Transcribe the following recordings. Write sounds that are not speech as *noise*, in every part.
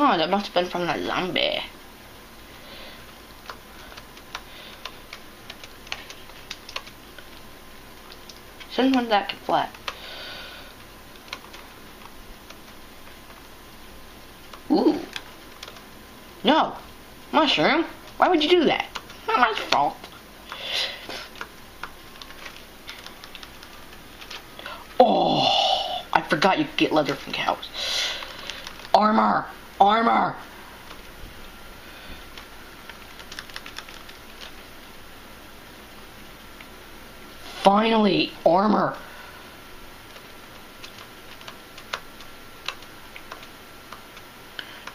Oh, that must have been from the zombie. Send one that can fly. Ooh. No. Mushroom, why would you do that? Not my fault. Oh, I forgot you could get leather from cows. Armor! Armor! Finally, armor.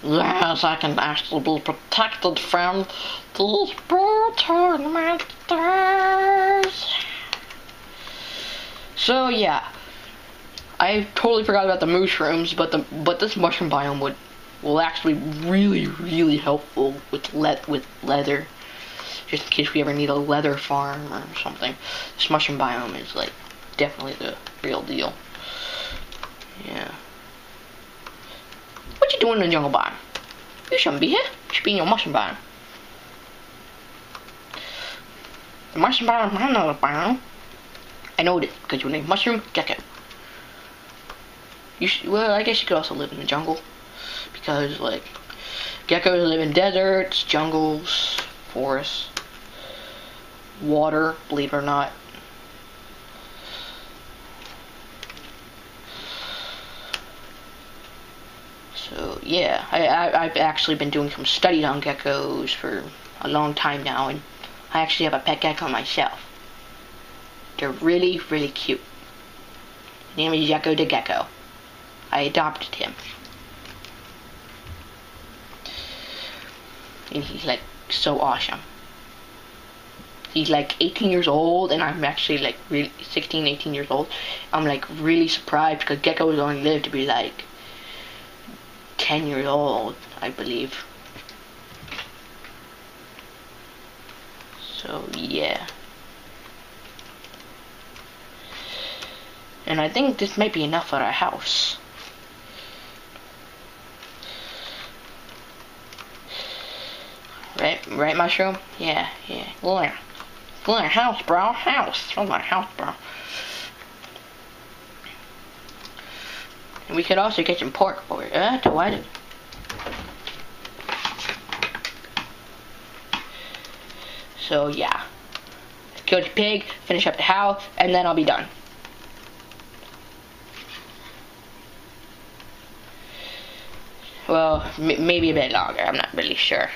Yes, I can actually be protected from these brutal monsters. So yeah, I totally forgot about the mushrooms, but the but this mushroom biome would will actually really really helpful with le with leather, just in case we ever need a leather farm or something. This mushroom biome is like definitely the real deal. Yeah. What you doing in the jungle biome? You shouldn't be here. You should be in your mushroom biome. The mushroom biome, I know the biome. I know it because you're named Mushroom Gecko. You should, well, I guess you could also live in the jungle because like geckos live in deserts, jungles, forests, water. Believe it or not. So yeah, I, I I've actually been doing some studies on geckos for a long time now, and I actually have a pet gecko myself. They're really, really cute. His name is Gecko the Gecko. I adopted him. And he's like so awesome. He's like 18 years old and I'm actually like really 16, 18 years old. I'm like really surprised because Gecko geckos only live to be like 10 years old, I believe. So yeah. And I think this might be enough for our house. Right, mushroom? Yeah, yeah. Glare. Glare, house, bro. House. Oh my house, bro. And we could also get some pork for it. Uh, to what? So, yeah. Kill the pig, finish up the house, and then I'll be done. Well, maybe a bit longer. I'm not really sure.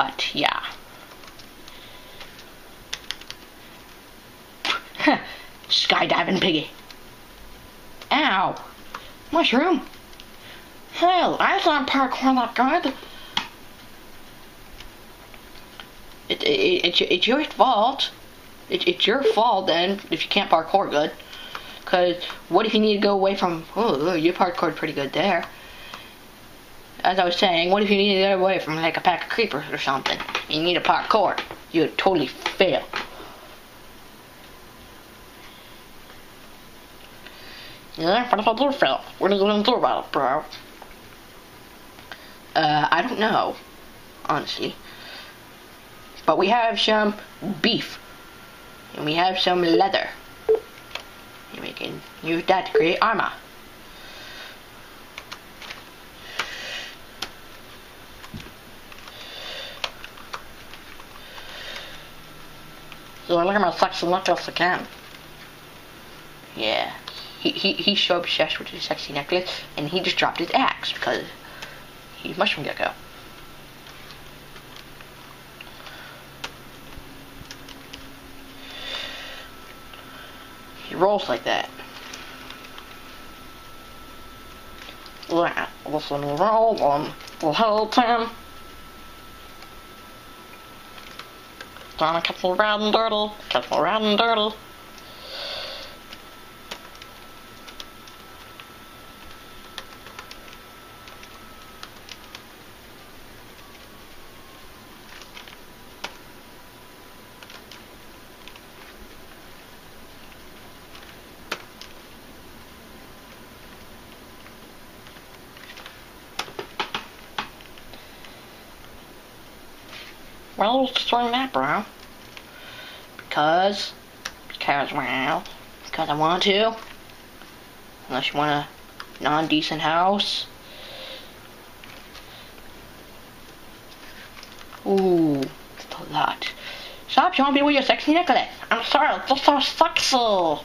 But, yeah. *laughs* Skydiving piggy. Ow. Mushroom. Hell, I thought parkour that good. It, it, it, it's your fault. It, it's your fault then if you can't parkour good. Because what if you need to go away from, oh, you parkoured pretty good there. As I was saying, what if you need to get away from like a pack of creepers or something? You need a parkour. You would totally fail. Yeah, if I do fail? Are you going to it, bro? Uh, I don't know, honestly. But we have some beef. And we have some leather. And we can use that to create armor. Yeah, look at my sexy necklace again. Yeah. He, he, he's so obsessed with his sexy necklace, and he just dropped his axe because he's Mushroom Gecko. He rolls like that. Yeah, listen, roll on the whole time. To catch me red and catch me red and dirty. You destroying that, bro? Because, because, well, because I want to. Unless you want a non-decent house. Ooh, that's a lot. Stop showing me with your sexy necklace. I'm sorry, just so sexy.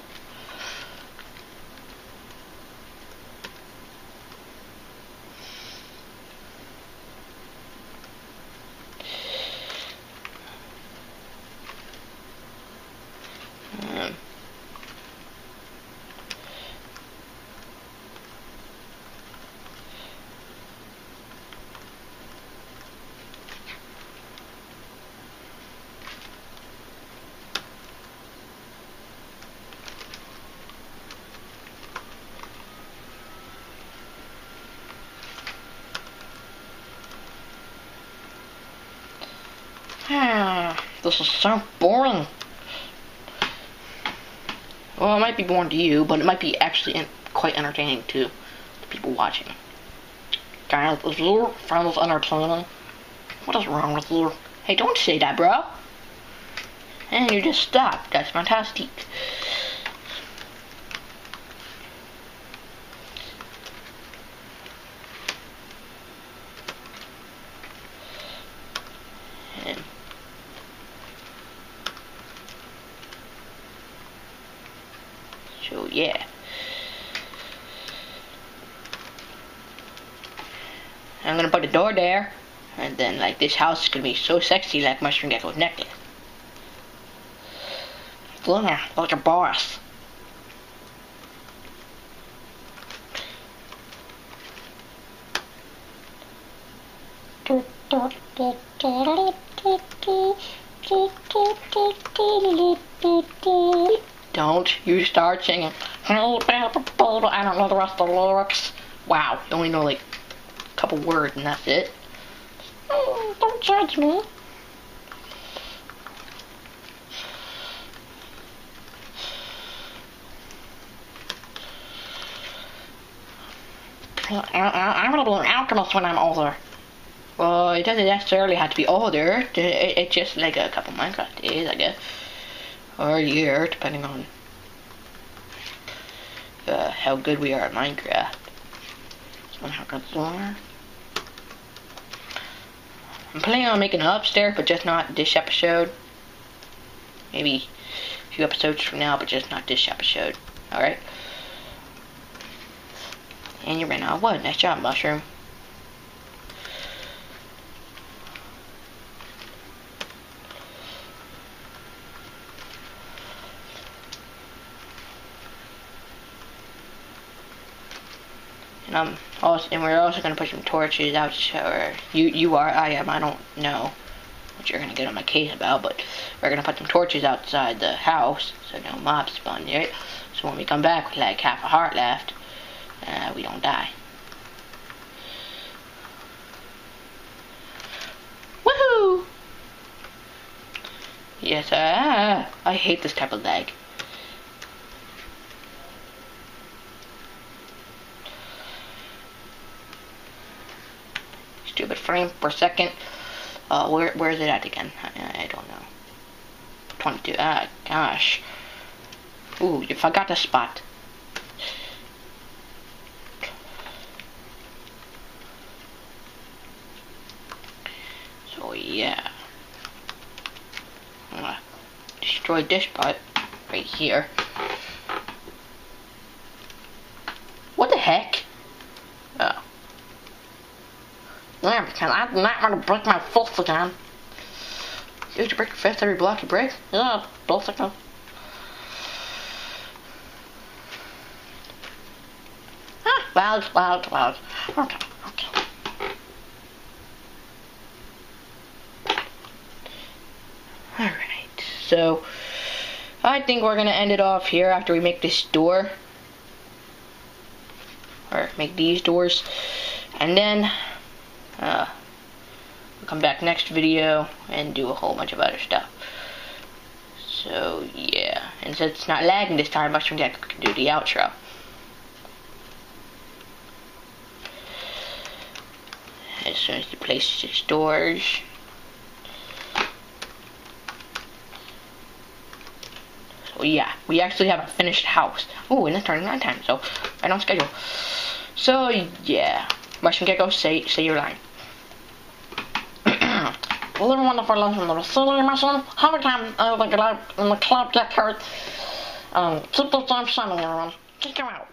Um, this is so boring. Well, it might be boring to you, but it might be actually quite entertaining to the people watching. Guys, is your friends entertaining? What is wrong with you? Hey, don't say that, bro. And you just stopped. That's fantastic. And so yeah. I'm gonna put the door there, and then like this house is gonna be so sexy like Mushroom Gecko's necklace. Luna, like a boss. Don't you start singing. I don't know the rest of the lyrics. Wow, you only know like a couple words and that's it. Mm, Don't judge me. I, I'm gonna be an alchemist when I'm older. Well, it doesn't necessarily have to be older. It, it's just like a couple Minecraft days, I guess. Or a year, depending on uh, how good we are at Minecraft. So how good. I'm planning on making an upstairs, but just not this episode. Maybe a few episodes from now, but just not this episode. Alright? And you ran out of wood. Nice job, Mushroom. And um, also, and we're also gonna put some torches out. Or you, you are, I am. I don't know what you're gonna get on my case about, but we're gonna put some torches outside the house so no mobs spawn near it. So when we come back with like half a heart left, uh, we don't die. Woohoo! Yes, uh, I hate this type of lag. Frame per second. Uh, where where is it at again? I, I don't know. 22. Ah, gosh. Ooh, you forgot the spot. So yeah. I'm gonna destroy this part right here. What the heck? Oh. Yeah, because I'm not gonna break my foot again. You have to break your fist every block you break? Yeah, both of them. Ah, loud, loud, loud. Okay, okay. Alright, so I think we're gonna end it off here after we make this door. Or make these doors. And then uh, come back next video and do a whole bunch of other stuff. So, yeah. And since it's not lagging this time, Mushroom gecko, can do the outro. As soon as place places his doors. So, yeah. We actually have a finished house. Oh, and it's turning night time, so right on schedule. So, yeah. Mushroom Gecko, say, say your line. Live wonderful life in the city, mushroom. Have a time uh, the club in the club get hurt. Um, keep the sun shining, everyone. Kick him out.